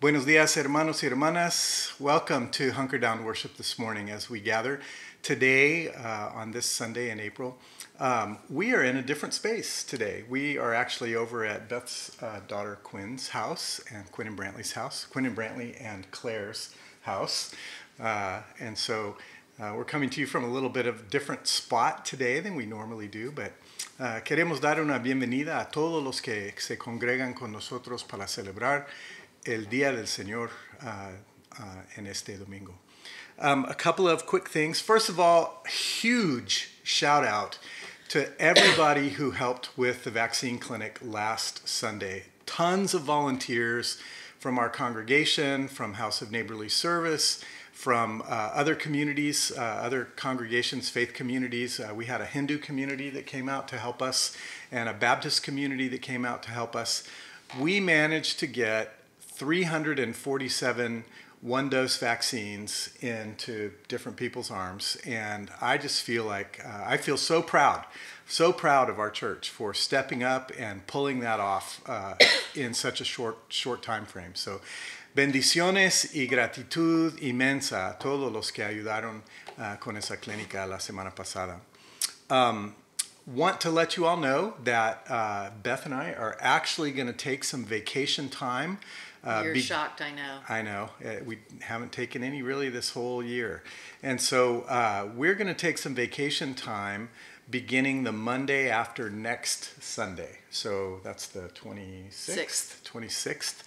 Buenos dias, hermanos y hermanas. Welcome to Hunker Down Worship this morning as we gather today uh, on this Sunday in April. Um, we are in a different space today. We are actually over at Beth's uh, daughter Quinn's house and Quinn and Brantley's house, Quinn and Brantley and Claire's house. Uh, and so uh, we're coming to you from a little bit of a different spot today than we normally do, but uh, queremos dar una bienvenida a todos los que se congregan con nosotros para celebrar el Día del Señor uh, uh, en este domingo. Um, a couple of quick things. First of all, huge shout out to everybody who helped with the vaccine clinic last Sunday. Tons of volunteers from our congregation, from House of Neighborly Service, from uh, other communities, uh, other congregations, faith communities. Uh, we had a Hindu community that came out to help us, and a Baptist community that came out to help us. We managed to get 347 one dose vaccines into different people's arms. And I just feel like uh, I feel so proud, so proud of our church for stepping up and pulling that off uh, in such a short, short time frame. So, bendiciones y gratitud inmensa a todos los que ayudaron uh, con esa clínica la semana pasada. Um, want to let you all know that uh, Beth and I are actually going to take some vacation time. Uh, You're be- shocked, I know. I know. Uh, we haven't taken any really this whole year. And so uh, we're going to take some vacation time beginning the Monday after next Sunday. So that's the 26th. Sixth. 26th.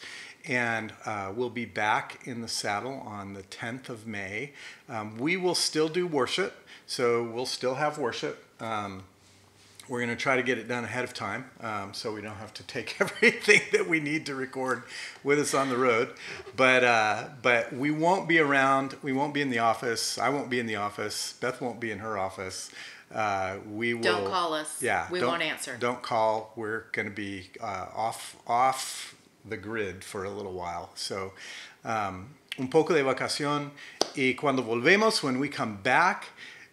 And uh, we'll be back in the saddle on the 10th of May. Um, we will still do worship. So we'll still have worship. Um, we're going to try to get it done ahead of time um, so we don't have to take everything that we need to record with us on the road. But, uh, but we won't be around. We won't be in the office. I won't be in the office. Beth won't be in her office. Uh, we will. Don't call us. Yeah. We won't answer. Don't call. We're going to be uh, off, off the grid for a little while. So, um, un poco de vacación. Y cuando volvemos, when we come back,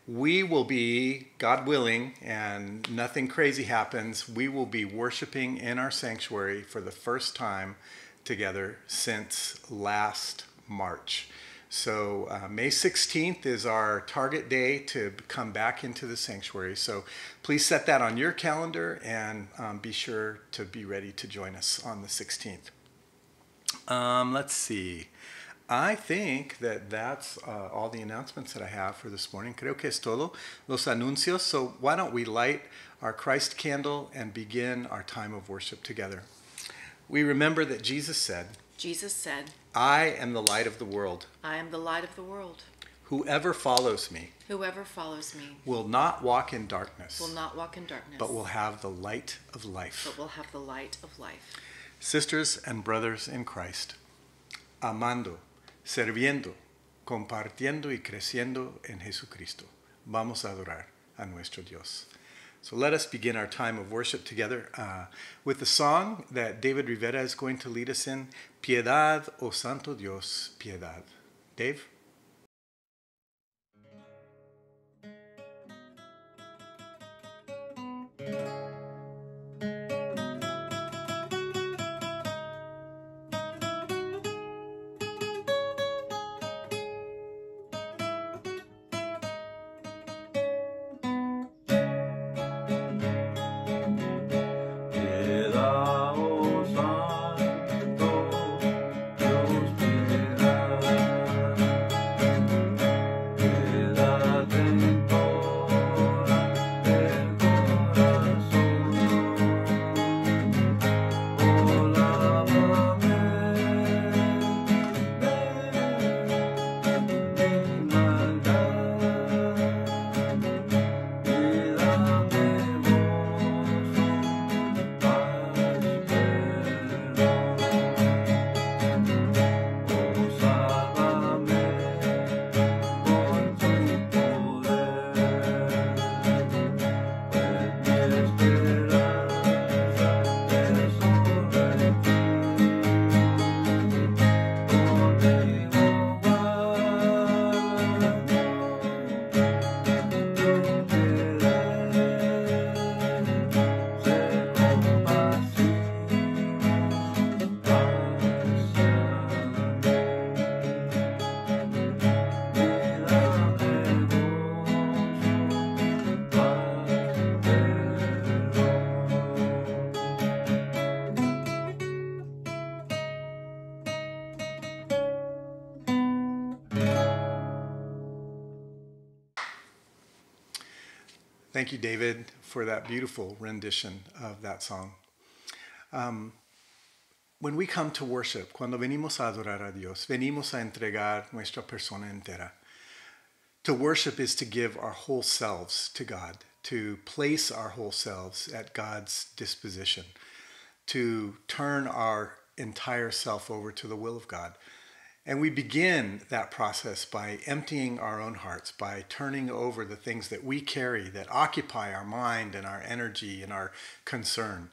we will be, God willing, and nothing crazy happens, we will be worshiping in our sanctuary for the first time together since last March. So, uh, May 16th is our target day to come back into the sanctuary. So, please set that on your calendar and um, be sure to be ready to join us on the 16th. Um, let's see. I think that that's uh, all the announcements that I have for this morning. Creo que es todo los anuncios. So why don't we light our Christ candle and begin our time of worship together? We remember that Jesus said, Jesus said, I am the light of the world. I am the light of the world. Whoever follows me Whoever follows me will not walk in darkness, will not walk in darkness, but will have the light of life. but will have the light of life. Sisters and brothers in Christ, amando sirviendo, compartiendo y creciendo en Jesucristo. Vamos a adorar a nuestro Dios. So let us begin our time of worship together uh, with the song that David Rivera is going to lead us in, Piedad, oh Santo Dios, piedad. Dave? Thank you, David, for that beautiful rendition of that song. Um, when we come to worship, cuando venimos a adorar a Dios, venimos a entregar nuestra persona entera. To worship is to give our whole selves to God, to place our whole selves at God's disposition, to turn our entire self over to the will of God. And we begin that process by emptying our own hearts, by turning over the things that we carry that occupy our mind and our energy and our concern.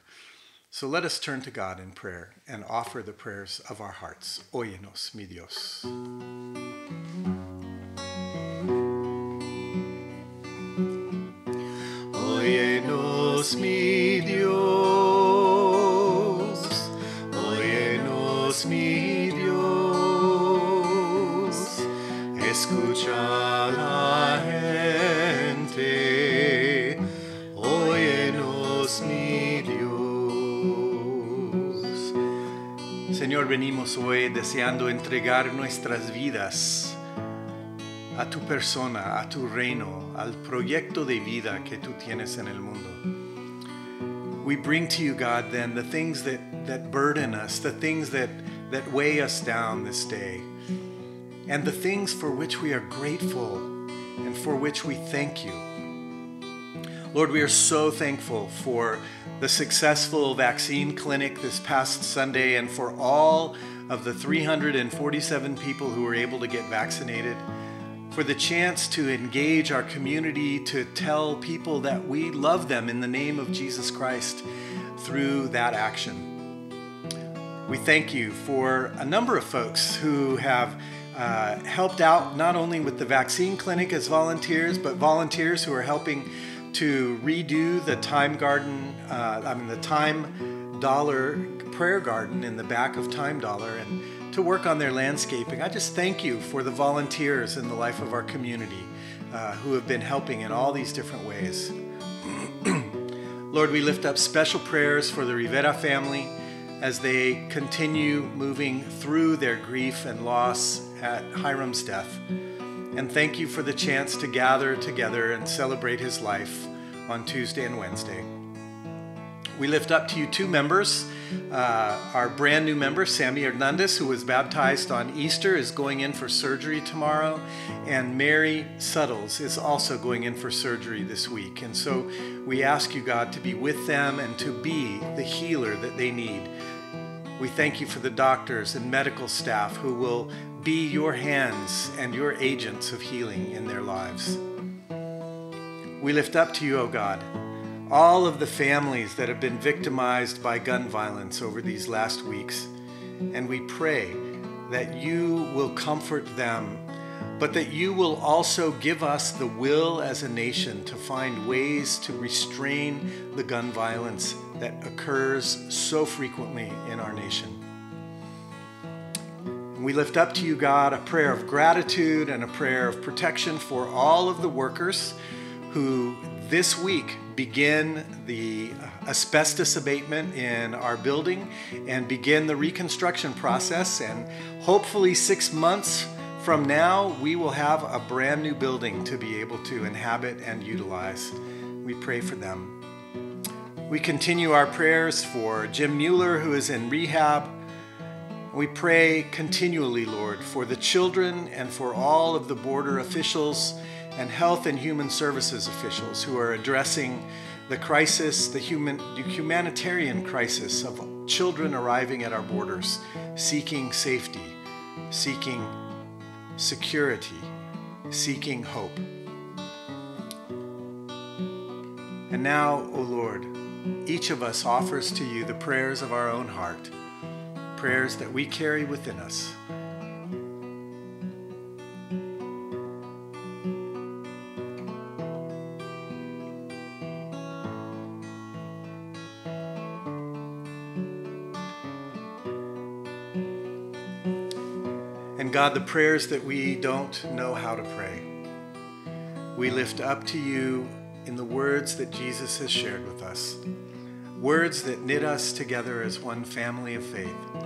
So let us turn to God in prayer and offer the prayers of our hearts. Óyenos, mi Dios. Óyenos, mi Dios. Óyenos, mi Señor, venimos hoy deseando entregar nuestras vidas a tu persona, a tu reino, al proyecto de vida que tú tienes en el mundo. We bring to you, God, then the things that, that burden us, the things that, that weigh us down this day, and the things for which we are grateful and for which we thank you. Lord, we are so thankful for the successful vaccine clinic this past Sunday and for all of the 347 people who were able to get vaccinated for the chance to engage our community, to tell people that we love them in the name of Jesus Christ through that action. We thank you for a number of folks who have uh, helped out not only with the vaccine clinic as volunteers, but volunteers who are helping to redo the Time Garden, uh, I mean, the Time Dollar Prayer Garden in the back of Time Dollar. And to work on their landscaping. I just thank you for the volunteers in the life of our community uh, who have been helping in all these different ways. Lord, we lift up special prayers for the Rivera family as they continue moving through their grief and loss at Hiram's death. And thank you for the chance to gather together and celebrate his life on Tuesday and Wednesday. We lift up to you two members. Uh, our brand new member, Sammy Hernandez, who was baptized on Easter, is going in for surgery tomorrow. And Mary Suttles is also going in for surgery this week. And so we ask you, God, to be with them and to be the healer that they need. We thank you for the doctors and medical staff who will be your hands and your agents of healing in their lives. We lift up to you, O oh God all of the families that have been victimized by gun violence over these last weeks. And we pray that you will comfort them, but that you will also give us the will as a nation to find ways to restrain the gun violence that occurs so frequently in our nation. We lift up to you, God, a prayer of gratitude and a prayer of protection for all of the workers who this week begin the asbestos abatement in our building and begin the reconstruction process. And hopefully, six months from now, we will have a brand new building to be able to inhabit and utilize. We pray for them. We continue our prayers for Jim Mueller, who is in rehab. We pray continually, Lord, for the children and for all of the border officials and health and human services officials who are addressing the crisis, the, human, the humanitarian crisis of children arriving at our borders, seeking safety, seeking security, seeking hope. And now, O oh Lord, each of us offers to you the prayers of our own heart, prayers that we carry within us. And God, the prayers that we don't know how to pray, we lift up to you in the words that Jesus has shared with us. Words that knit us together as one family of faith.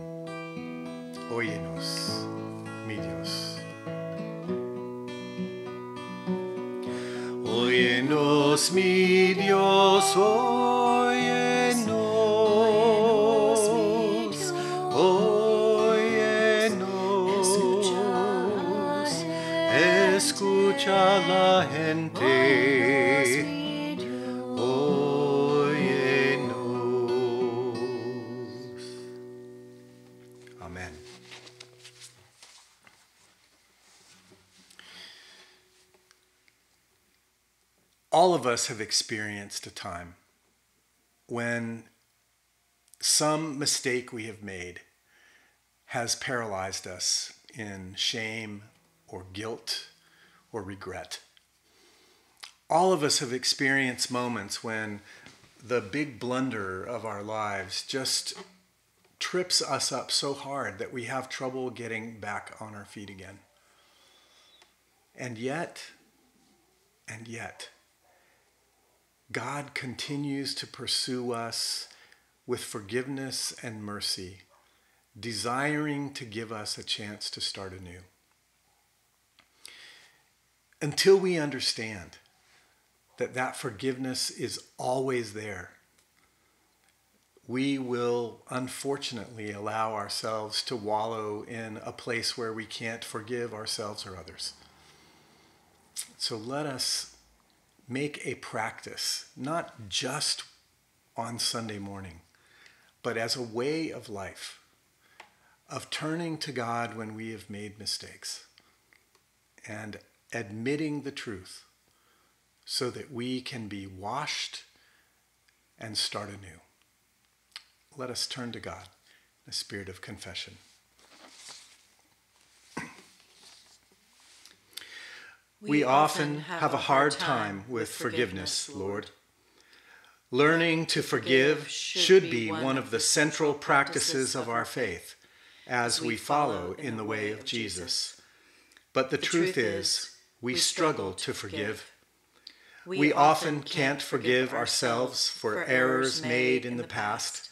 Óyenos, mi Dios. Óyenos, mi Dios, óyenos. All of us have experienced a time when some mistake we have made has paralyzed us in shame or guilt or regret. All of us have experienced moments when the big blunder of our lives just trips us up so hard that we have trouble getting back on our feet again. And yet, and yet, God continues to pursue us with forgiveness and mercy, desiring to give us a chance to start anew. Until we understand that that forgiveness is always there, we will unfortunately allow ourselves to wallow in a place where we can't forgive ourselves or others. So let us make a practice, not just on Sunday morning, but as a way of life, of turning to God when we have made mistakes and admitting the truth so that we can be washed and start anew. Let us turn to God in a spirit of confession. We often have a hard time with forgiveness, Lord. Learning to forgive should be one of the central practices of our faith as we follow in the way of Jesus. But the truth is, we struggle to forgive. We often can't forgive ourselves for errors made in the past,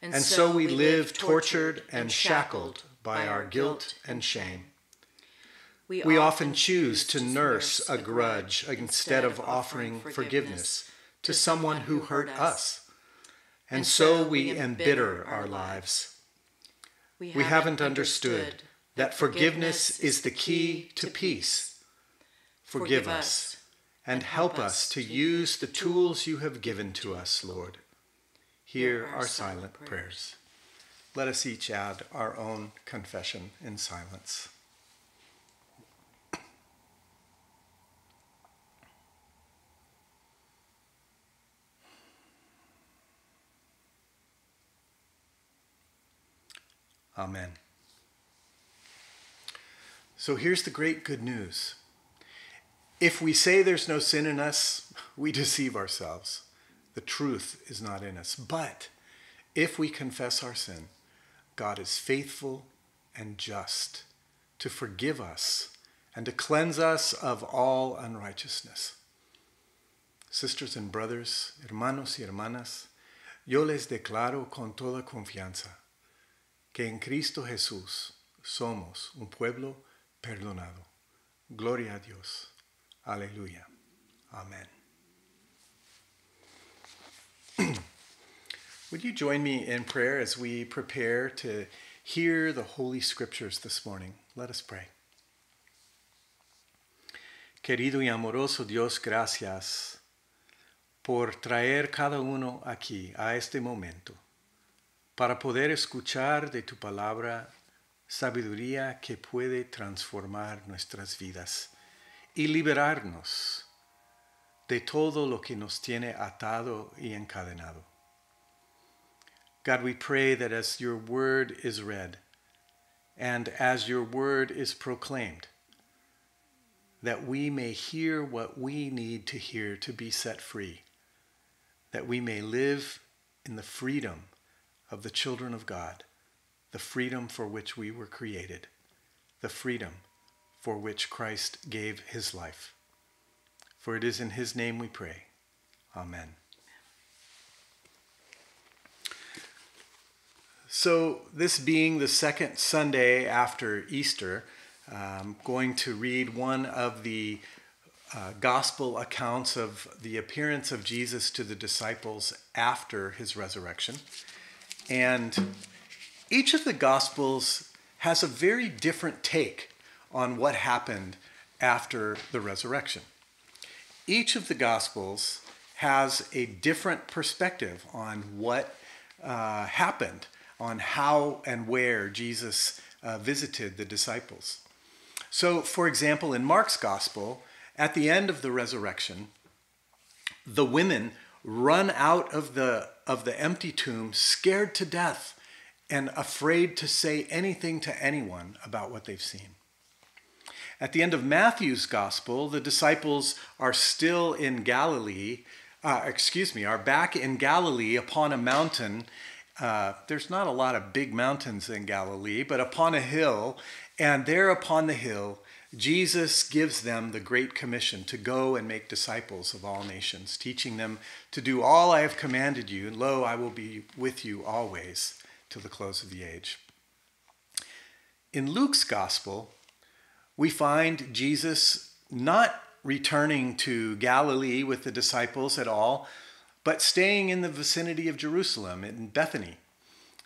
and so we live tortured and shackled by our guilt and shame. We often choose to nurse a grudge instead of offering forgiveness to someone who hurt us. And so we embitter our lives. We haven't understood that forgiveness is the key to peace. Forgive us and help us to use the tools you have given to us, Lord. Hear our silent prayers. Let us each add our own confession in silence. Amen. So here's the great good news. If we say there's no sin in us, we deceive ourselves. The truth is not in us. But if we confess our sin, God is faithful and just to forgive us and to cleanse us of all unrighteousness. Sisters and brothers, hermanos y hermanas, yo les declaro con toda confianza que en Cristo Jesús somos un pueblo perdonado. Gloria a Dios. Aleluya. Amen. Would you join me in prayer as we prepare to hear the Holy Scriptures this morning? Let us pray. Querido y amoroso Dios, gracias por traer cada uno aquí a este momento para poder escuchar de tu palabra sabiduría que puede transformar nuestras vidas y liberarnos de todo lo que nos tiene atado y encadenado. God, we pray that as your word is read and as your word is proclaimed, that we may hear what we need to hear to be set free, that we may live in the freedom of the children of God, the freedom for which we were created, the freedom for which Christ gave his life. For it is in his name we pray. Amen. So, this being the second Sunday after Easter, I'm going to read one of the uh, gospel accounts of the appearance of Jesus to the disciples after his resurrection. And each of the gospels has a very different take on what happened after the resurrection. Each of the gospels has a different perspective on what uh, happened, on how and where Jesus uh, visited the disciples. So, for example, in Mark's gospel, at the end of the resurrection, the women run out of the, of the empty tomb scared to death and afraid to say anything to anyone about what they've seen. At the end of Matthew's gospel, the disciples are still in Galilee, uh, excuse me, are back in Galilee upon a mountain. Uh, there's not a lot of big mountains in Galilee, but upon a hill. And there upon the hill, Jesus gives them the Great Commission to go and make disciples of all nations, teaching them to do all I have commanded you, and lo, I will be with you always till the close of the age. In Luke's gospel, we find Jesus not returning to Galilee with the disciples at all, but staying in the vicinity of Jerusalem in Bethany.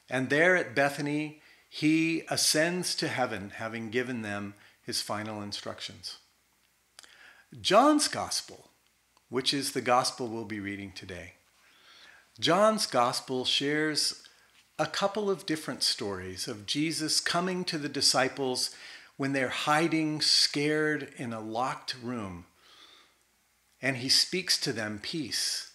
And there at Bethany, he ascends to heaven, having given them his final instructions. John's gospel, which is the gospel we'll be reading today, John's gospel shares a couple of different stories of Jesus coming to the disciples when they're hiding, scared in a locked room. And he speaks to them peace.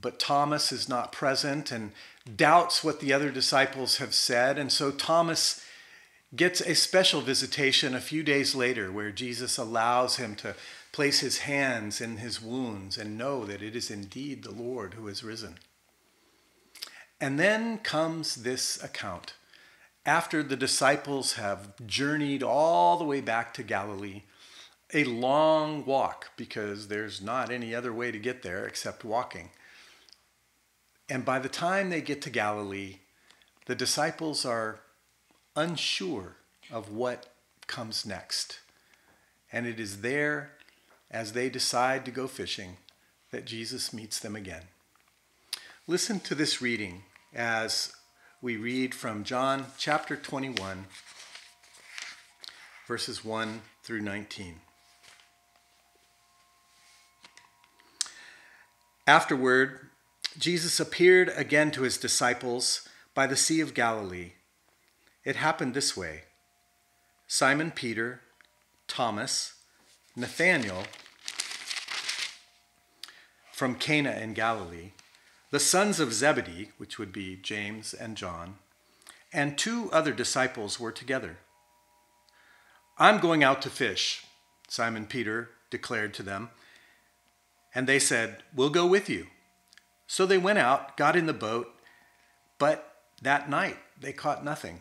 But Thomas is not present and doubts what the other disciples have said. And so Thomas gets a special visitation a few days later where Jesus allows him to place his hands in his wounds and know that it is indeed the Lord who has risen. And then comes this account. After the disciples have journeyed all the way back to Galilee, a long walk because there's not any other way to get there except walking. And by the time they get to Galilee, the disciples are unsure of what comes next. And it is there, as they decide to go fishing, that Jesus meets them again. Listen to this reading as we read from John chapter 21, verses 1 through 19. Afterward, Jesus appeared again to his disciples by the Sea of Galilee. It happened this way Simon Peter, Thomas, Nathanael from Cana in Galilee, the sons of Zebedee, which would be James and John, and two other disciples were together. I'm going out to fish, Simon Peter declared to them. And they said, We'll go with you. So they went out, got in the boat, but that night they caught nothing.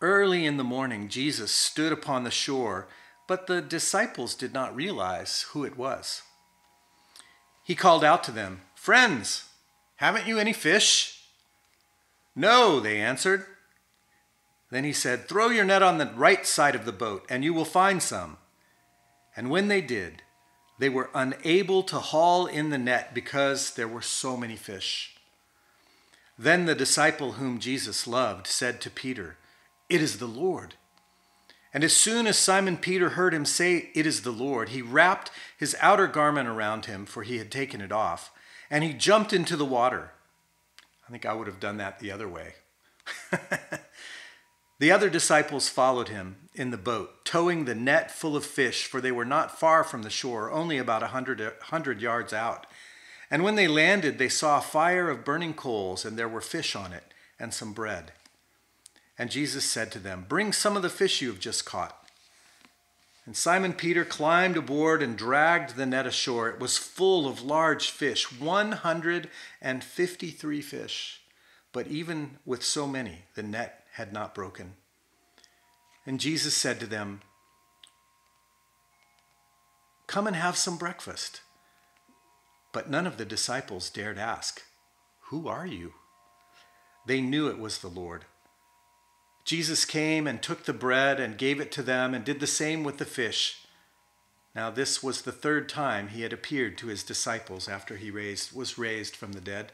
Early in the morning, Jesus stood upon the shore, but the disciples did not realize who it was. He called out to them, Friends, haven't you any fish? No, they answered. Then he said, Throw your net on the right side of the boat, and you will find some. And when they did, they were unable to haul in the net because there were so many fish. Then the disciple whom Jesus loved said to Peter, it is the Lord. And as soon as Simon Peter heard him say, It is the Lord, he wrapped his outer garment around him, for he had taken it off, and he jumped into the water. I think I would have done that the other way. the other disciples followed him in the boat, towing the net full of fish, for they were not far from the shore, only about a hundred, hundred yards out. And when they landed, they saw a fire of burning coals, and there were fish on it, and some bread. And Jesus said to them, Bring some of the fish you have just caught. And Simon Peter climbed aboard and dragged the net ashore. It was full of large fish, 153 fish. But even with so many, the net had not broken. And Jesus said to them, Come and have some breakfast. But none of the disciples dared ask, Who are you? They knew it was the Lord. Jesus came and took the bread and gave it to them and did the same with the fish. Now this was the third time he had appeared to his disciples after he raised, was raised from the dead.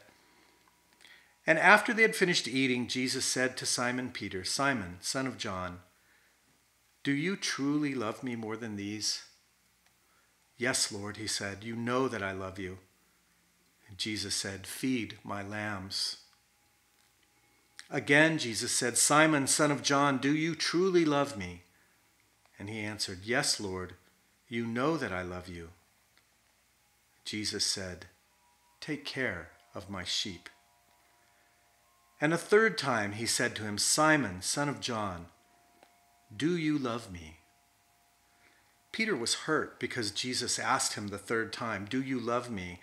And after they had finished eating, Jesus said to Simon Peter, Simon, son of John, do you truly love me more than these? Yes, Lord, he said, you know that I love you. And Jesus said, Feed my lambs. Again, Jesus said, Simon, son of John, do you truly love me? And he answered, Yes, Lord, you know that I love you. Jesus said, Take care of my sheep. And a third time he said to him, Simon, son of John, do you love me? Peter was hurt because Jesus asked him the third time, Do you love me?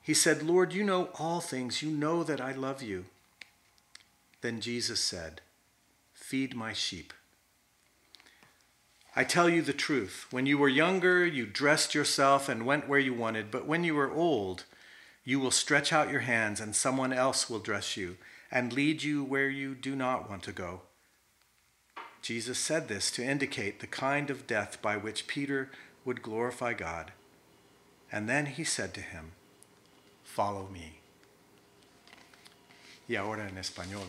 He said, Lord, you know all things. You know that I love you. Then Jesus said, Feed my sheep. I tell you the truth. When you were younger, you dressed yourself and went where you wanted, but when you are old, you will stretch out your hands, and someone else will dress you and lead you where you do not want to go. Jesus said this to indicate the kind of death by which Peter would glorify God. And then he said to him, Follow me. Y ahora en español.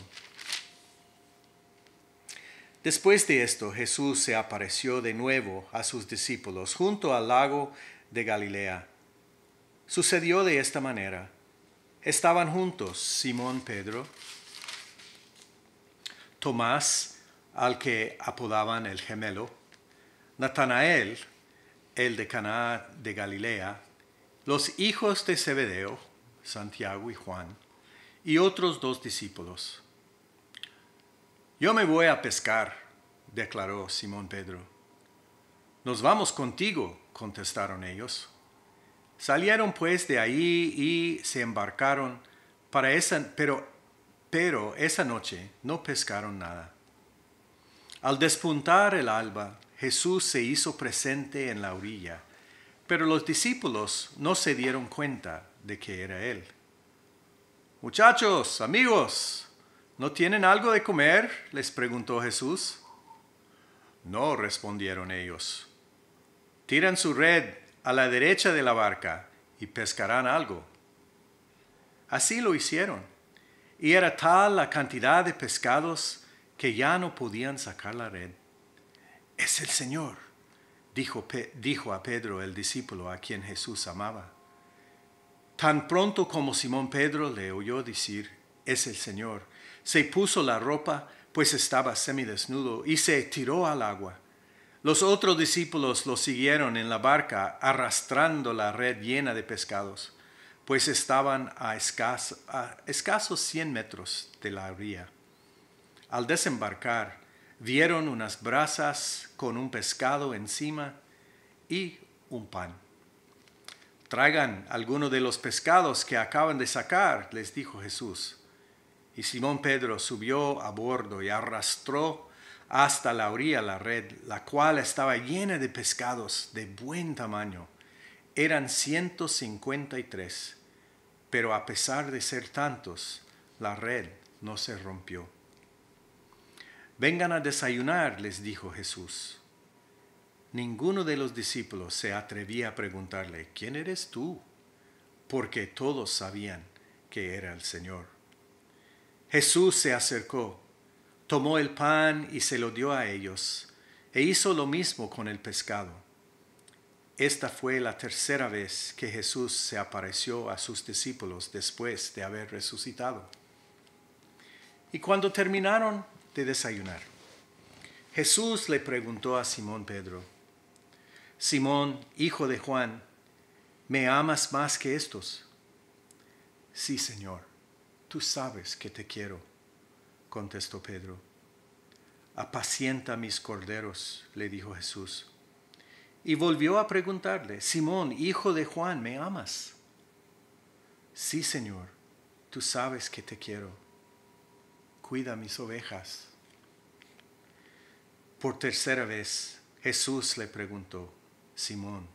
Después de esto, Jesús se apareció de nuevo a sus discípulos junto al lago de Galilea. Sucedió de esta manera. Estaban juntos Simón Pedro, Tomás, al que apodaban el gemelo, Natanael, el de Caná de Galilea, los hijos de Zebedeo, Santiago y Juan, y otros dos discípulos. Yo me voy a pescar, declaró Simón Pedro. Nos vamos contigo, contestaron ellos. Salieron pues de ahí y se embarcaron para esa, pero, pero esa noche no pescaron nada. Al despuntar el alba, Jesús se hizo presente en la orilla, pero los discípulos no se dieron cuenta de que era Él. Muchachos, amigos, ¿no tienen algo de comer? les preguntó Jesús. No, respondieron ellos. Tiran su red a la derecha de la barca y pescarán algo. Así lo hicieron, y era tal la cantidad de pescados que ya no podían sacar la red. Es el Señor, dijo, dijo a Pedro el discípulo a quien Jesús amaba. Tan pronto como Simón Pedro le oyó decir, es el Señor, se puso la ropa, pues estaba semidesnudo, y se tiró al agua. Los otros discípulos lo siguieron en la barca, arrastrando la red llena de pescados, pues estaban a, escaso, a escasos cien metros de la orilla. Al desembarcar, vieron unas brasas con un pescado encima y un pan. Traigan alguno de los pescados que acaban de sacar, les dijo Jesús. Y Simón Pedro subió a bordo y arrastró hasta la orilla la red, la cual estaba llena de pescados de buen tamaño. Eran ciento cincuenta y tres, pero a pesar de ser tantos, la red no se rompió. Vengan a desayunar, les dijo Jesús. Ninguno de los discípulos se atrevía a preguntarle, ¿quién eres tú? Porque todos sabían que era el Señor. Jesús se acercó, tomó el pan y se lo dio a ellos, e hizo lo mismo con el pescado. Esta fue la tercera vez que Jesús se apareció a sus discípulos después de haber resucitado. Y cuando terminaron de desayunar, Jesús le preguntó a Simón Pedro, Simón, hijo de Juan, ¿me amas más que estos? Sí, Señor, tú sabes que te quiero, contestó Pedro. Apacienta mis corderos, le dijo Jesús. y volvió a preguntarle, Simón, hijo de Juan, ¿me amas? Sí, Señor, tú sabes que te quiero. Cuida mis ovejas. Por tercera vez, Jesús le preguntó, Simón,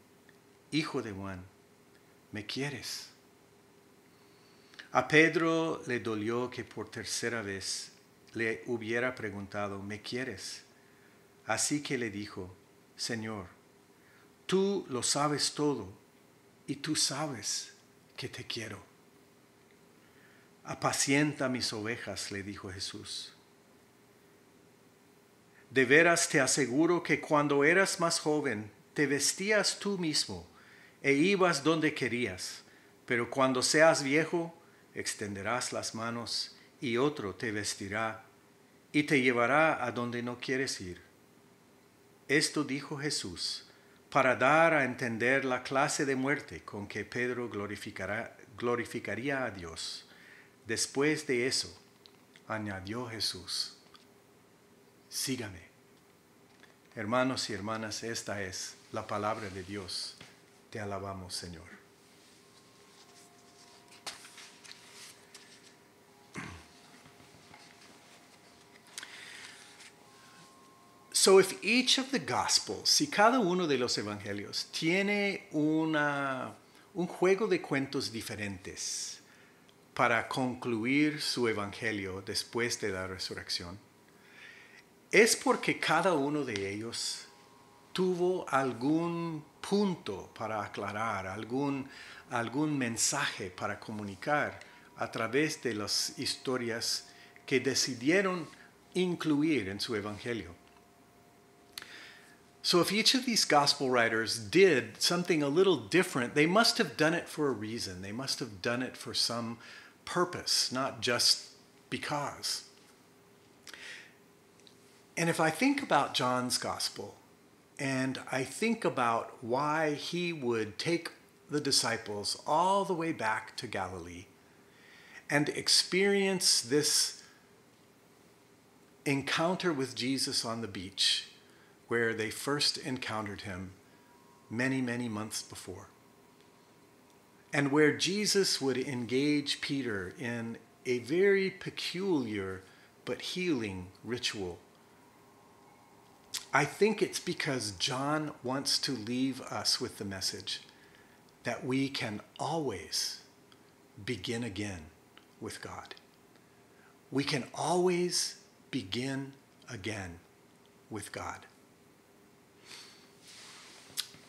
hijo de Juan, ¿me quieres? A Pedro le dolió que por tercera vez le hubiera preguntado, ¿me quieres? Así que le dijo, Señor, tú lo sabes todo y tú sabes que te quiero. Apacienta mis ovejas, le dijo Jesús. De veras te aseguro que cuando eras más joven te vestías tú mismo e ibas donde querías, pero cuando seas viejo extenderás las manos y otro te vestirá y te llevará a donde no quieres ir. Esto dijo Jesús para dar a entender la clase de muerte con que Pedro glorificaría a Dios. Después de eso, añadió Jesús, sígame. Hermanos y hermanas, esta es la palabra de Dios. Te alabamos, Señor. So if each of the gospels, si cada uno de los evangelios tiene una, un juego de cuentos diferentes para concluir su evangelio después de la resurrección, es porque cada uno de ellos tuvo algún punto para aclarar, algún, algún mensaje para comunicar a través de las historias que decidieron incluir en su evangelio. So, if each of these gospel writers did something a little different, they must have done it for a reason. They must have done it for some purpose, not just because. And if I think about John's gospel and I think about why he would take the disciples all the way back to Galilee and experience this encounter with Jesus on the beach where they first encountered him many, many months before. And where Jesus would engage Peter in a very peculiar but healing ritual. I think it's because John wants to leave us with the message that we can always begin again with God. We can always begin again with God.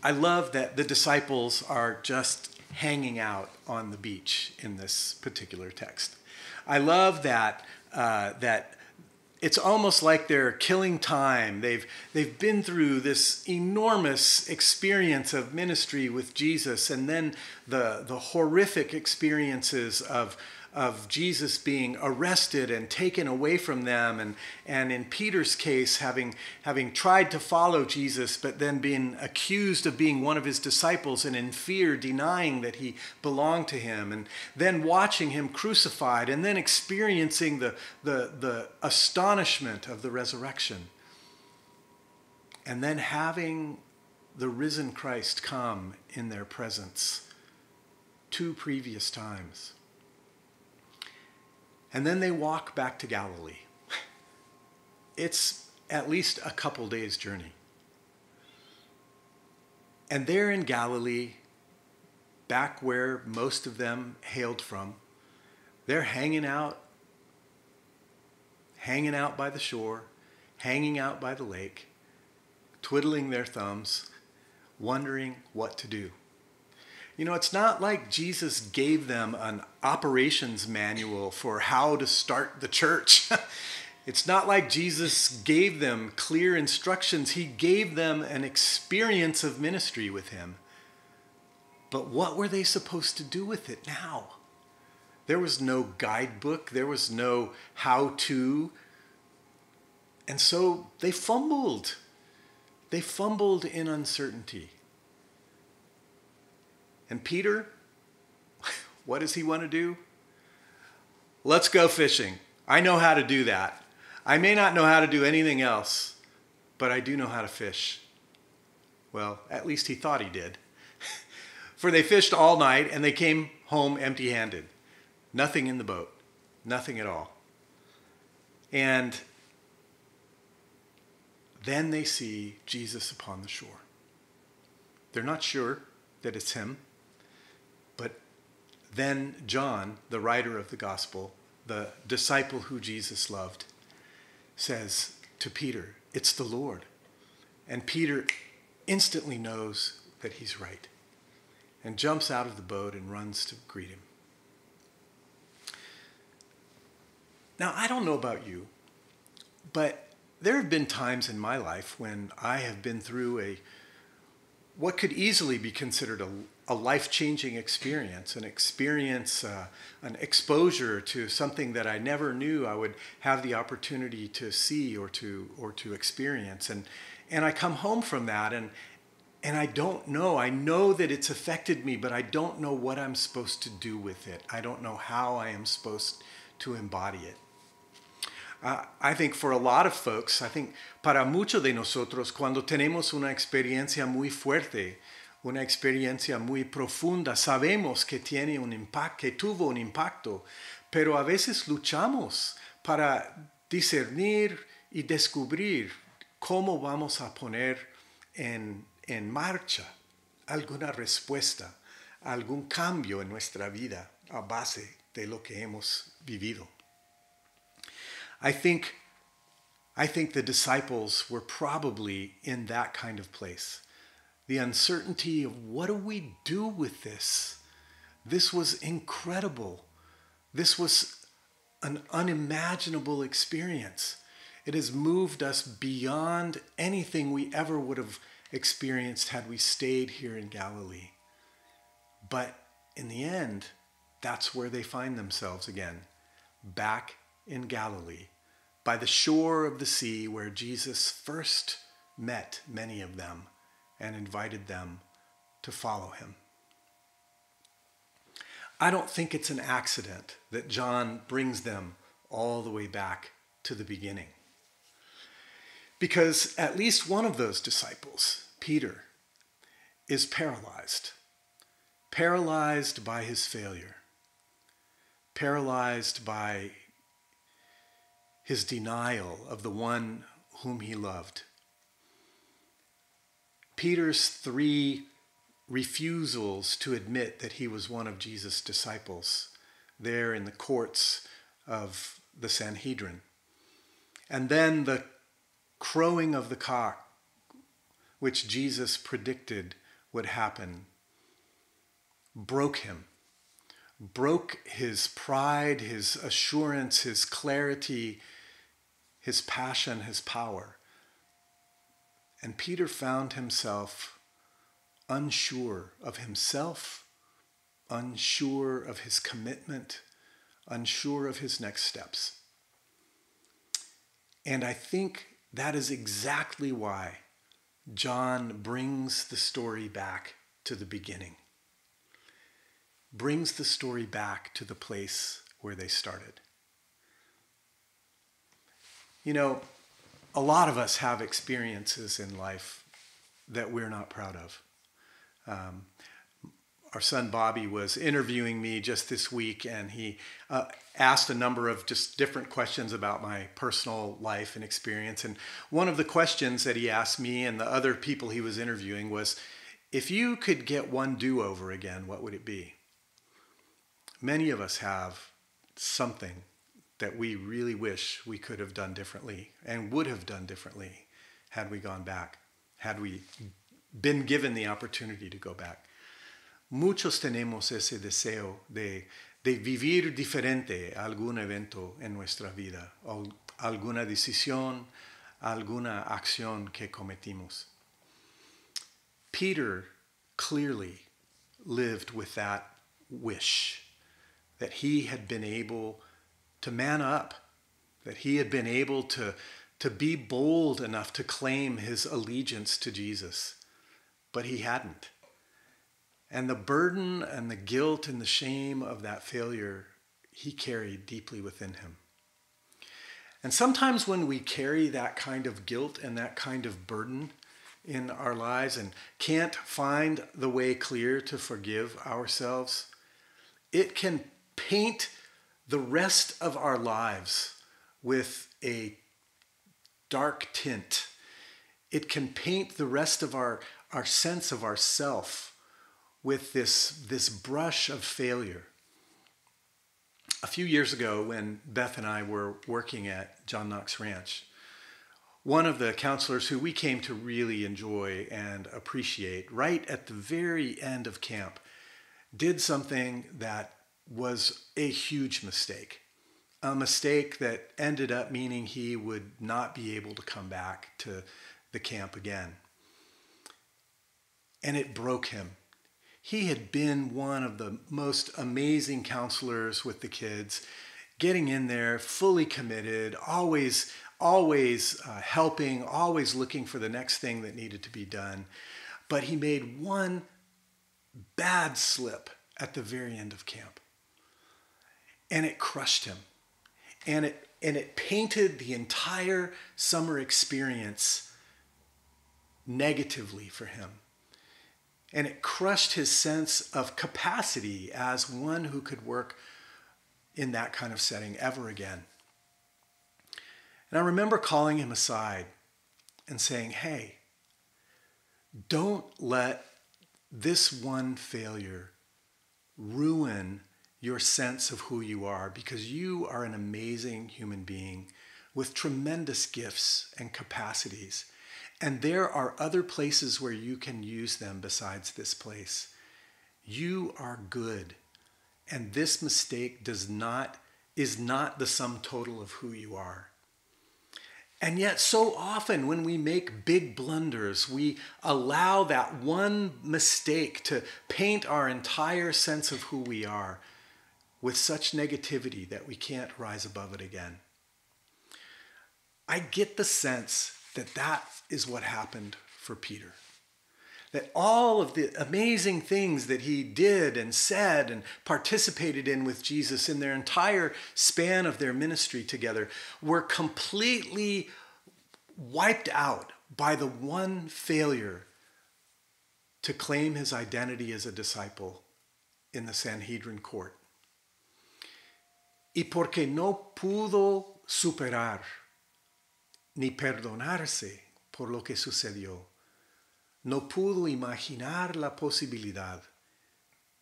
I love that the disciples are just hanging out on the beach in this particular text. I love that uh, that it's almost like they're killing time. They've they've been through this enormous experience of ministry with Jesus, and then the the horrific experiences of of Jesus being arrested and taken away from them, and, and in Peter's case, having, having tried to follow Jesus, but then being accused of being one of his disciples and in fear denying that he belonged to him, and then watching him crucified, and then experiencing the, the, the astonishment of the resurrection, and then having the risen Christ come in their presence two previous times. And then they walk back to Galilee. It's at least a couple days' journey. And there in Galilee, back where most of them hailed from, they're hanging out, hanging out by the shore, hanging out by the lake, twiddling their thumbs, wondering what to do. You know, it's not like Jesus gave them an operations manual for how to start the church. it's not like Jesus gave them clear instructions. He gave them an experience of ministry with Him. But what were they supposed to do with it now? There was no guidebook, there was no how to. And so they fumbled. They fumbled in uncertainty. And Peter, what does he want to do? Let's go fishing. I know how to do that. I may not know how to do anything else, but I do know how to fish. Well, at least he thought he did. For they fished all night and they came home empty handed. Nothing in the boat, nothing at all. And then they see Jesus upon the shore. They're not sure that it's him, then John, the writer of the gospel, the disciple who Jesus loved, says to Peter, It's the Lord. And Peter instantly knows that he's right and jumps out of the boat and runs to greet him. Now, I don't know about you, but there have been times in my life when I have been through a what could easily be considered a, a life-changing experience, an experience, uh, an exposure to something that I never knew I would have the opportunity to see or to or to experience, and and I come home from that and and I don't know. I know that it's affected me, but I don't know what I'm supposed to do with it. I don't know how I am supposed to embody it. Uh, I think for a lot of folks, I think para muchos de nosotros, cuando tenemos una experiencia muy fuerte, una experiencia muy profunda, sabemos que tiene un impacto, que tuvo un impacto, pero a veces luchamos para discernir y descubrir cómo vamos a poner en, en marcha alguna respuesta, algún cambio en nuestra vida a base de lo que hemos vivido. I think, I think the disciples were probably in that kind of place. The uncertainty of what do we do with this? This was incredible. This was an unimaginable experience. It has moved us beyond anything we ever would have experienced had we stayed here in Galilee. But in the end, that's where they find themselves again, back in Galilee, by the shore of the sea where Jesus first met many of them and invited them to follow him. I don't think it's an accident that John brings them all the way back to the beginning. Because at least one of those disciples, Peter, is paralyzed. Paralyzed by his failure. Paralyzed by his denial of the one whom he loved. Peter's three refusals to admit that he was one of Jesus' disciples there in the courts of the Sanhedrin. And then the crowing of the cock, which Jesus predicted would happen, broke him, broke his pride, his assurance, his clarity, his passion, his power. And Peter found himself unsure of himself, unsure of his commitment, unsure of his next steps. And I think that is exactly why John brings the story back to the beginning, brings the story back to the place where they started. You know, a lot of us have experiences in life that we're not proud of. Um, our son Bobby was interviewing me just this week, and he uh, asked a number of just different questions about my personal life and experience. And one of the questions that he asked me and the other people he was interviewing was if you could get one do over again, what would it be? Many of us have something that we really wish we could have done differently and would have done differently had we gone back, had we been given the opportunity to go back. Muchos tenemos ese deseo de, de vivir diferente a algún evento en nuestra vida, o alguna decisión, alguna acción que cometimos. Peter clearly lived with that wish that he had been able to man up, that he had been able to, to be bold enough to claim his allegiance to Jesus, but he hadn't. And the burden and the guilt and the shame of that failure he carried deeply within him. And sometimes when we carry that kind of guilt and that kind of burden, in our lives and can't find the way clear to forgive ourselves, it can paint the rest of our lives with a dark tint. It can paint the rest of our, our sense of ourself with this, this brush of failure. A few years ago, when Beth and I were working at John Knox Ranch, one of the counselors who we came to really enjoy and appreciate right at the very end of camp did something that was a huge mistake. A mistake that ended up meaning he would not be able to come back to the camp again. And it broke him. He had been one of the most amazing counselors with the kids, getting in there, fully committed, always always uh, helping, always looking for the next thing that needed to be done. But he made one bad slip at the very end of camp. And it crushed him. And it, and it painted the entire summer experience negatively for him. And it crushed his sense of capacity as one who could work in that kind of setting ever again. And I remember calling him aside and saying, hey, don't let this one failure ruin your sense of who you are because you are an amazing human being with tremendous gifts and capacities. And there are other places where you can use them besides this place. You are good. And this mistake does not is not the sum total of who you are. And yet, so often when we make big blunders, we allow that one mistake to paint our entire sense of who we are with such negativity that we can't rise above it again. I get the sense that that is what happened for Peter. That all of the amazing things that he did and said and participated in with Jesus in their entire span of their ministry together were completely wiped out by the one failure to claim his identity as a disciple in the Sanhedrin court. Y porque no pudo superar ni perdonarse por lo que sucedió, no pudo imaginar la posibilidad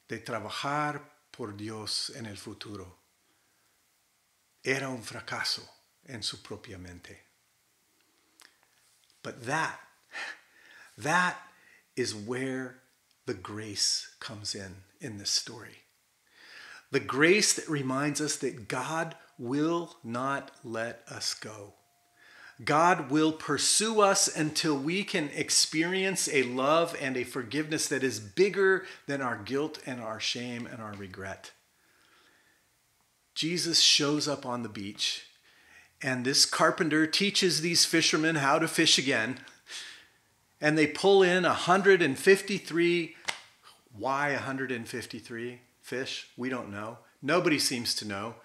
de trabajar por Dios en el futuro. Era un fracaso en su propia mente. But that, that is where the grace comes in in this story. The grace that reminds us that God will not let us go. God will pursue us until we can experience a love and a forgiveness that is bigger than our guilt and our shame and our regret. Jesus shows up on the beach and this carpenter teaches these fishermen how to fish again. And they pull in 153. Why 153 fish? We don't know. Nobody seems to know.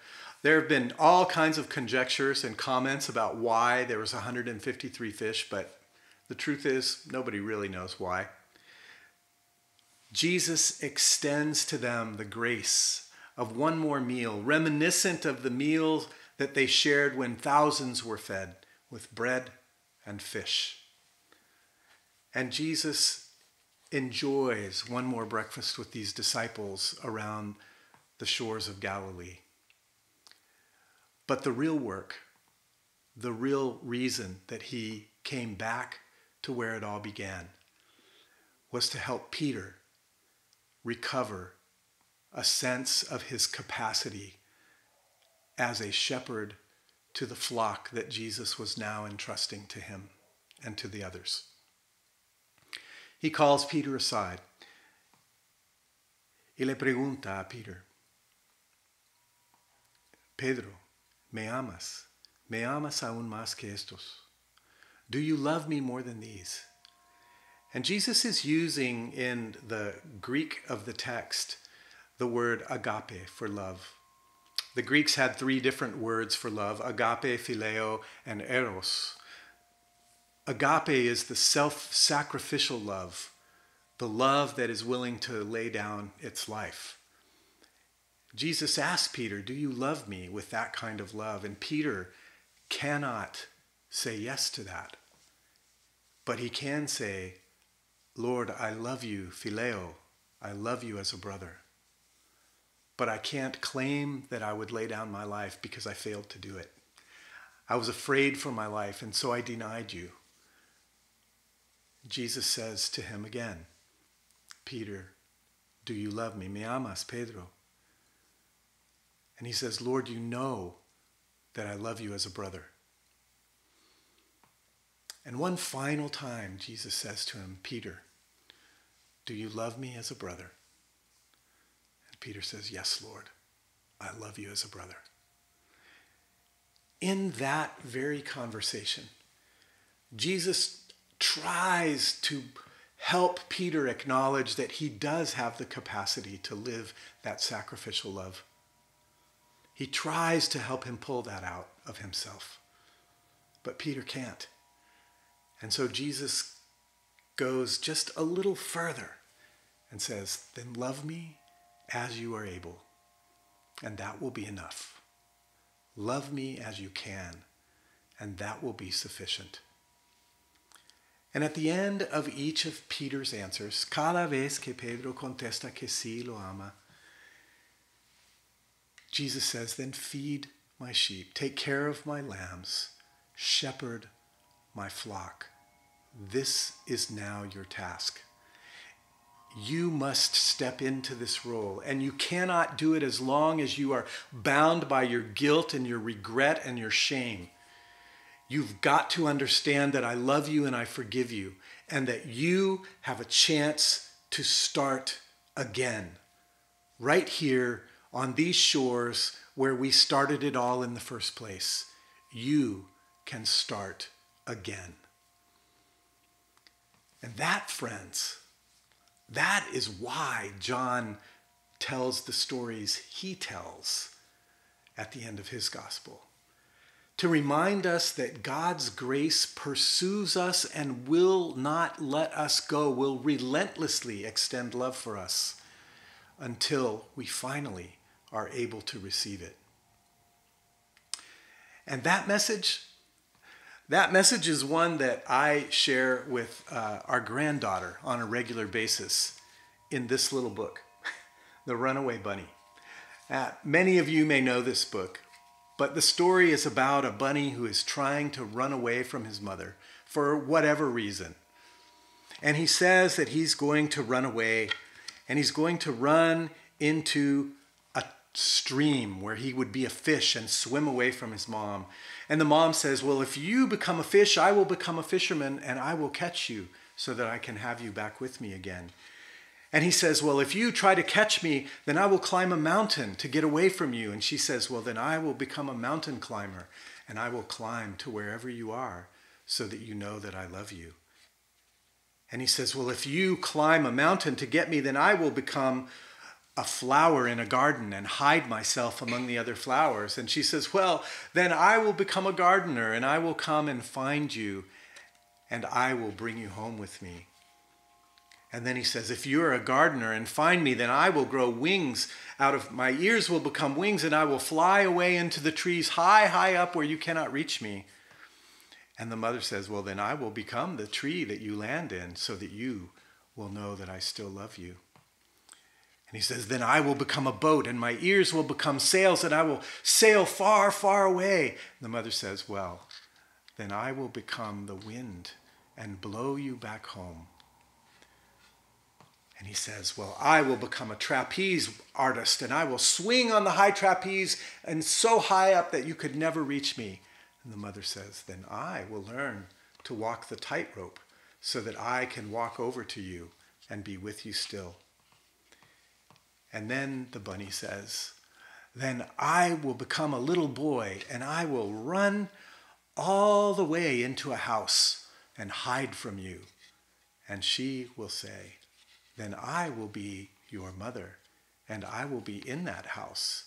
There have been all kinds of conjectures and comments about why there was 153 fish, but the truth is, nobody really knows why. Jesus extends to them the grace of one more meal, reminiscent of the meal that they shared when thousands were fed with bread and fish. And Jesus enjoys one more breakfast with these disciples around the shores of Galilee. But the real work, the real reason that he came back to where it all began, was to help Peter recover a sense of his capacity as a shepherd to the flock that Jesus was now entrusting to him and to the others. He calls Peter aside y le pregunta a Peter, Pedro, ¿me amas? ¿Me amas aún más que estos? Do you love me more than these? And Jesus is using in the Greek of the text the word agape for love. The Greeks had three different words for love agape, phileo, and eros. Agape is the self sacrificial love, the love that is willing to lay down its life. Jesus asked Peter, Do you love me with that kind of love? And Peter cannot say yes to that. But he can say, Lord, I love you, phileo. I love you as a brother. But I can't claim that I would lay down my life because I failed to do it. I was afraid for my life, and so I denied you. Jesus says to him again, Peter, do you love me? Me amas, Pedro. And he says, Lord, you know that I love you as a brother. And one final time, Jesus says to him, Peter, do you love me as a brother? And Peter says, Yes, Lord, I love you as a brother. In that very conversation, Jesus tries to help Peter acknowledge that he does have the capacity to live that sacrificial love. He tries to help him pull that out of himself. But Peter can't. And so Jesus goes just a little further and says, Then love me as you are able, and that will be enough. Love me as you can, and that will be sufficient. And at the end of each of Peter's answers, cada vez que Pedro contesta que sí lo ama, Jesus says, Then feed my sheep, take care of my lambs, shepherd my flock. This is now your task. You must step into this role, and you cannot do it as long as you are bound by your guilt and your regret and your shame. You've got to understand that I love you and I forgive you, and that you have a chance to start again. Right here on these shores where we started it all in the first place, you can start again. And that, friends, that is why John tells the stories he tells at the end of his gospel. To remind us that God's grace pursues us and will not let us go, will relentlessly extend love for us until we finally are able to receive it. And that message, that message is one that I share with uh, our granddaughter on a regular basis in this little book, The Runaway Bunny. Uh, many of you may know this book, but the story is about a bunny who is trying to run away from his mother for whatever reason. And he says that he's going to run away and he's going to run into a stream where he would be a fish and swim away from his mom. And the mom says, Well, if you become a fish, I will become a fisherman and I will catch you so that I can have you back with me again. And he says, Well, if you try to catch me, then I will climb a mountain to get away from you. And she says, Well, then I will become a mountain climber and I will climb to wherever you are so that you know that I love you. And he says, Well, if you climb a mountain to get me, then I will become a flower in a garden and hide myself among the other flowers. And she says, Well, then I will become a gardener and I will come and find you and I will bring you home with me. And then he says, If you're a gardener and find me, then I will grow wings out of my ears will become wings and I will fly away into the trees high, high up where you cannot reach me. And the mother says, Well, then I will become the tree that you land in so that you will know that I still love you. And he says, Then I will become a boat, and my ears will become sails, and I will sail far, far away. And the mother says, Well, then I will become the wind and blow you back home. And he says, Well, I will become a trapeze artist, and I will swing on the high trapeze and so high up that you could never reach me. And the mother says, Then I will learn to walk the tightrope so that I can walk over to you and be with you still. And then the bunny says, Then I will become a little boy and I will run all the way into a house and hide from you. And she will say, Then I will be your mother and I will be in that house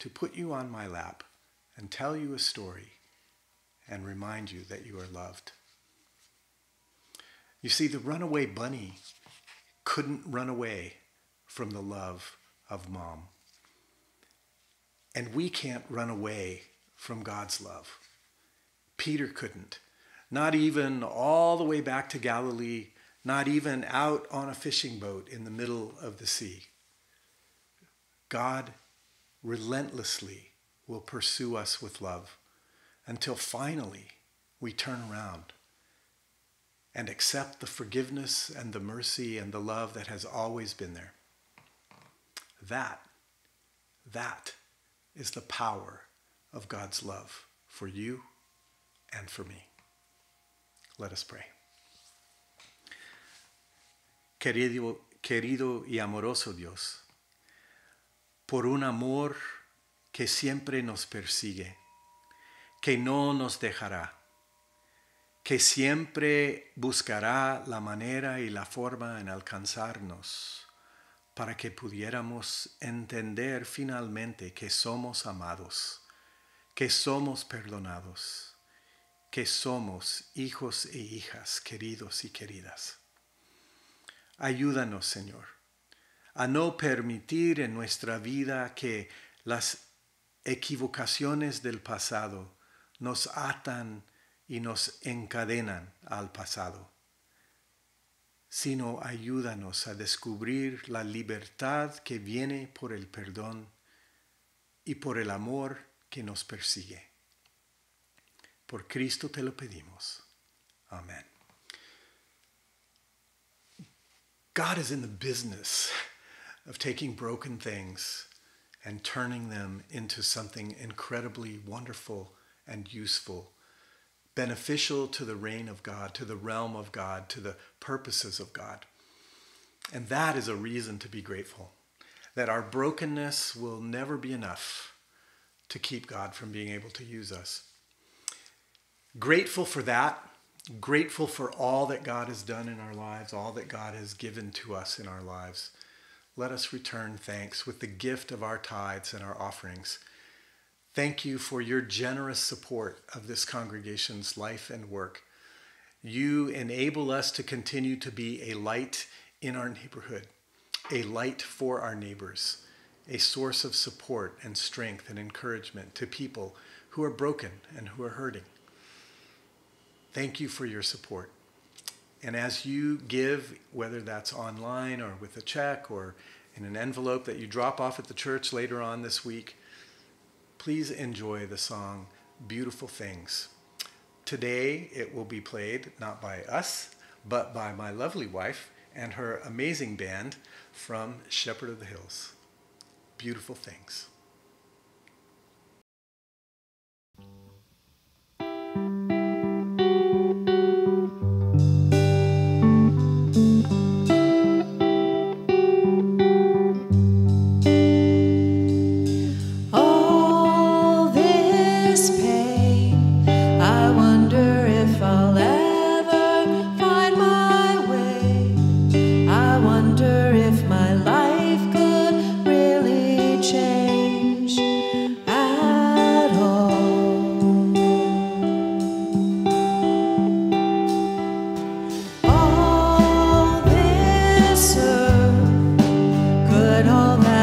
to put you on my lap and tell you a story and remind you that you are loved. You see, the runaway bunny couldn't run away from the love of mom. And we can't run away from God's love. Peter couldn't. Not even all the way back to Galilee, not even out on a fishing boat in the middle of the sea. God relentlessly will pursue us with love until finally we turn around and accept the forgiveness and the mercy and the love that has always been there. That, that is the power of God's love for you and for me. Let us pray. Querido, querido y amoroso Dios, por un amor que siempre nos persigue, que no nos dejará, que siempre buscará la manera y la forma en alcanzarnos para que pudiéramos entender finalmente que somos amados, que somos perdonados, que somos hijos e hijas queridos y queridas. Ayúdanos, Señor, a no permitir en nuestra vida que las equivocaciones del pasado nos atan y nos encadenan al pasado, sino ayúdanos a descubrir la libertad que viene por el perdón y por el amor que nos persigue. Por Cristo te lo pedimos. Amén. God is in the business of taking broken things and turning them into something incredibly wonderful and useful, beneficial to the reign of God, to the realm of God, to the purposes of God. And that is a reason to be grateful that our brokenness will never be enough to keep God from being able to use us. Grateful for that, grateful for all that God has done in our lives, all that God has given to us in our lives. Let us return thanks with the gift of our tithes and our offerings. Thank you for your generous support of this congregation's life and work. You enable us to continue to be a light in our neighborhood, a light for our neighbors, a source of support and strength and encouragement to people who are broken and who are hurting. Thank you for your support. And as you give, whether that's online or with a check or in an envelope that you drop off at the church later on this week, please enjoy the song Beautiful Things. Today it will be played not by us, but by my lovely wife and her amazing band from Shepherd of the Hills. Beautiful Things. All that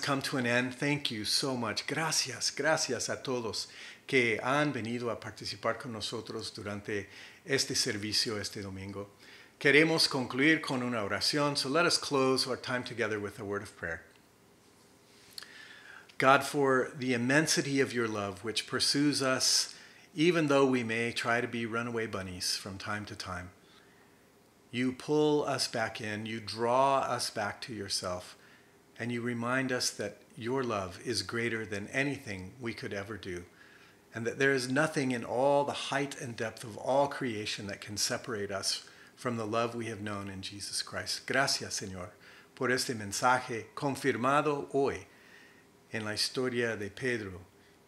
come to an end. Thank you so much. Gracias, gracias a todos que han venido a participar con nosotros durante este servicio este domingo. Queremos concluir con una oración, so let us close our time together with a word of prayer. God, for the immensity of your love, which pursues us even though we may try to be runaway bunnies from time to time. You pull us back in, you draw us back to yourself, and you remind us that your love is greater than anything we could ever do, and that there is nothing in all the height and depth of all creation that can separate us from the love we have known in Jesus Christ. Gracias, Señor, por este mensaje confirmado hoy en la historia de Pedro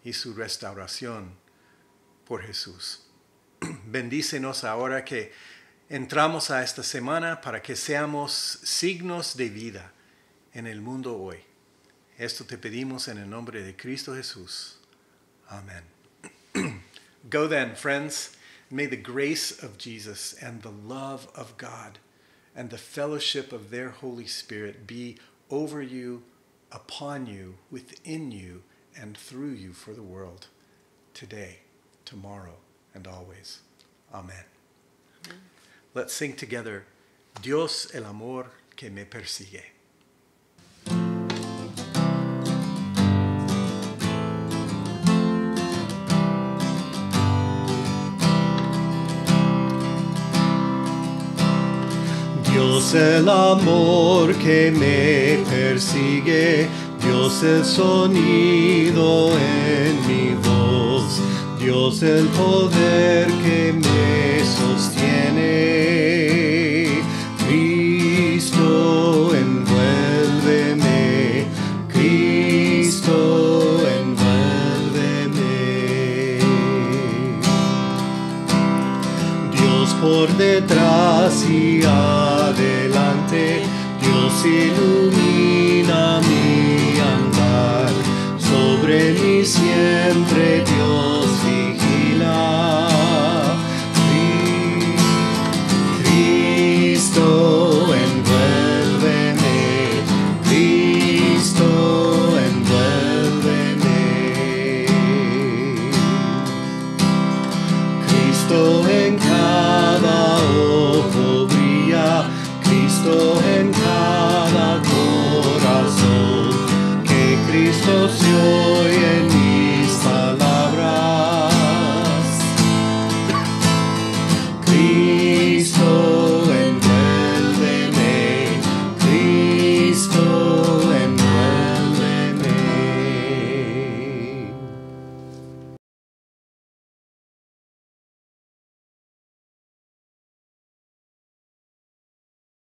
y su restauración por Jesús. Bendícenos ahora que entramos a esta semana para que seamos signos de vida en el mundo hoy. Esto te pedimos en el nombre de Cristo Jesús. Amen. Go then, friends. May the grace of Jesus and the love of God and the fellowship of their Holy Spirit be over you, upon you, within you, and through you for the world today, tomorrow, and always. Amen. Let's sing together Dios el amor que me persigue. Dios el amor que me persigue, Dios el sonido en mi voz, Dios el poder que me sostiene. Cristo envuélveme, Cristo envuélveme. Dios por detrás y Dios ilumina mi andar, sobre mí siempre Dios vigila. Cristo